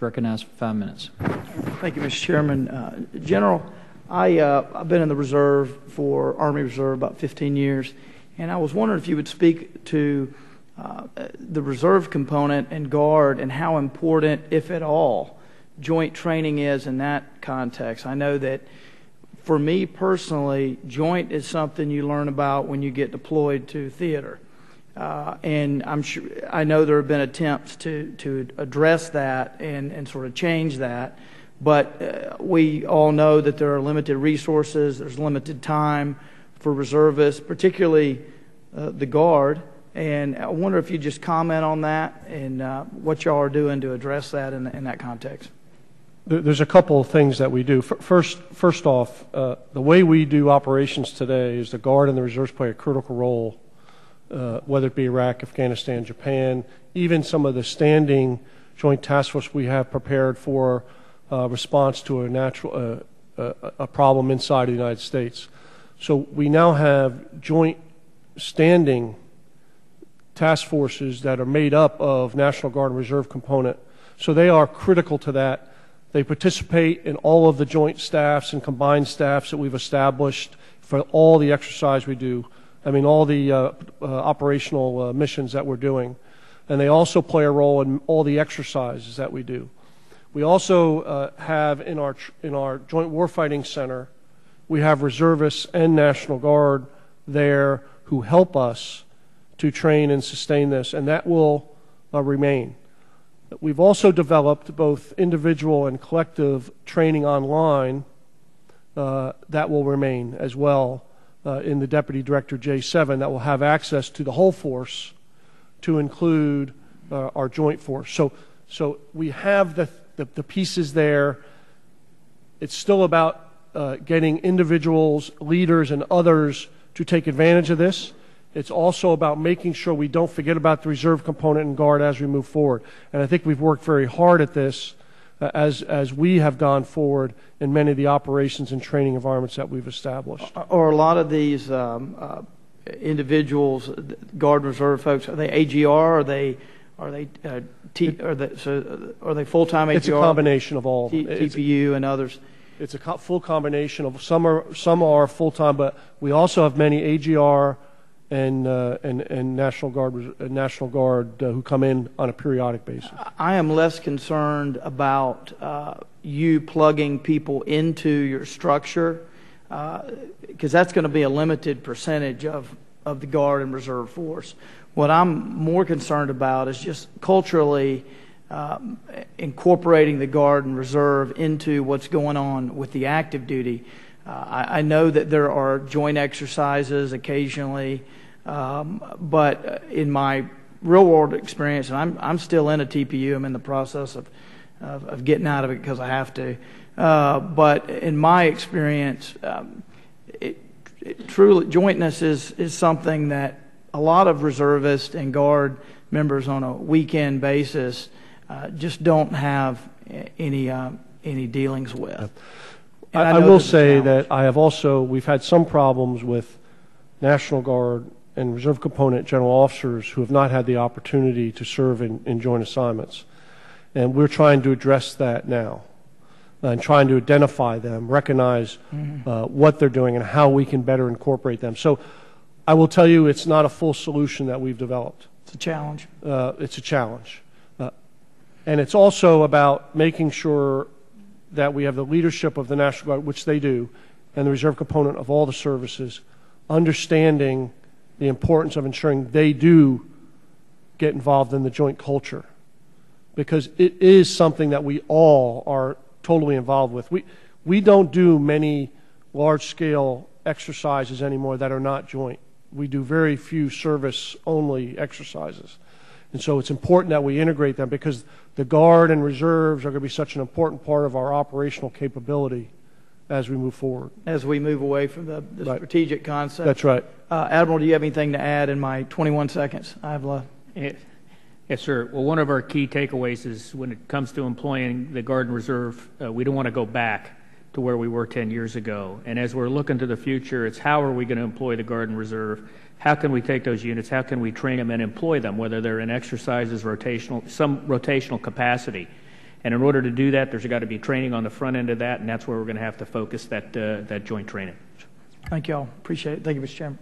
is recognized for five minutes. Thank you, Mr. Chairman. Uh, General, I, uh, I've been in the reserve for Army Reserve about 15 years, and I was wondering if you would speak to uh, the reserve component and guard and how important, if at all, joint training is in that context. I know that for me personally, joint is something you learn about when you get deployed to theater. Uh, and I'm sure I know there have been attempts to address that and sort of change that, but uh, we all know that there are limited resources. There's limited time for reservists, particularly uh, the guard. And I wonder if you just comment on that and what y'all are doing to address that in, that context. There's a couple of things that we do. First, first off, the way we do operations today is the Guard and the reserves play a critical role, whether it be Iraq, Afghanistan, Japan, even some of the standing joint task force we have prepared for uh, response to a natural uh, a problem inside of the United States. So we now have joint standing task forces that are made up of National Guard and Reserve component. So they are critical to that they participate in all of the joint staffs and combined staffs that we've established for all the exercise we do. I mean, all the uh, uh, operational uh, missions that we're doing. And they also play a role in all the exercises that we do. We also uh, have in our, in our Joint Warfighting Center, we have reservists and National Guard there who help us to train and sustain this, and that will uh, remain. We've also developed both individual and collective training online uh, that will remain as well in the Deputy Director J7 that will have access to the whole force to include uh, our joint force. So, so we have the, the, the pieces there. It's still about uh, getting individuals, leaders, and others to take advantage of this. It's also about making sure we don't forget about the reserve component and guard as we move forward. And I think we've worked very hard at this uh, as, as we have gone forward in many of the operations and training environments that we've established. Are a lot of these um, uh, individuals, guard reserve folks, are they AGR? Are they are they uh, T, are they so are they full time AGR? It's a combination of all. T, TPU and others. It's a co- full combination of some are some are full time, but we also have many AGR and, uh, and, and National Guard, uh, National Guard uh, who come in on a periodic basis. I am less concerned about uh, you plugging people into your structure because uh, that's going to be a limited percentage of, of the Guard and Reserve force. What I'm more concerned about is just culturally um, incorporating the Guard and Reserve into what's going on with the active duty. Uh, I, know that there are joint exercises occasionally um, but in my real world experience, and I'm, I'm still in a TPU, I'm in the process of, getting out of it because I have to. Uh, but in my experience, um, jointness is, is something that a lot of reservists and guard members on a weekend basis uh, just don't have any uh, any dealings with. I, I, will say that I have also we've had some problems with National Guard and reserve component general officers who have not had the opportunity to serve in, in joint assignments. And we're trying to address that now and trying to identify them, recognize mm-hmm. uh, what they're doing, and how we can better incorporate them. So I will tell you it's not a full solution that we've developed. It's a challenge. Uh, it's a challenge. Uh, and it's also about making sure that we have the leadership of the National Guard, which they do, and the reserve component of all the services, understanding the importance of ensuring they do get involved in the joint culture because it is something that we all are totally involved with. We, we don't do many large scale exercises anymore that are not joint. We do very few service only exercises. And so it's important that we integrate them because the Guard and reserves are going to be such an important part of our operational capability as we move forward. As we move away from the, the right. strategic concept. That's right. Uh, Admiral, do you have anything to add in my 21 seconds? I have left. Yes, sir. Well, one of our key takeaways is when it comes to employing the Guard and Reserve, uh, we don't want to go back to where we were 10 years ago. And as we're looking to the future, it's how are we going to employ the Guard and Reserve? How can we take those units? How can we train them and employ them, whether they're in exercises, rotational, some rotational capacity? And in order to do that, there's got to be training on the front end of that, and that's where we're going to have to focus that, uh, that joint training. Thank you all. Appreciate it. Thank you, Mr. Chairman.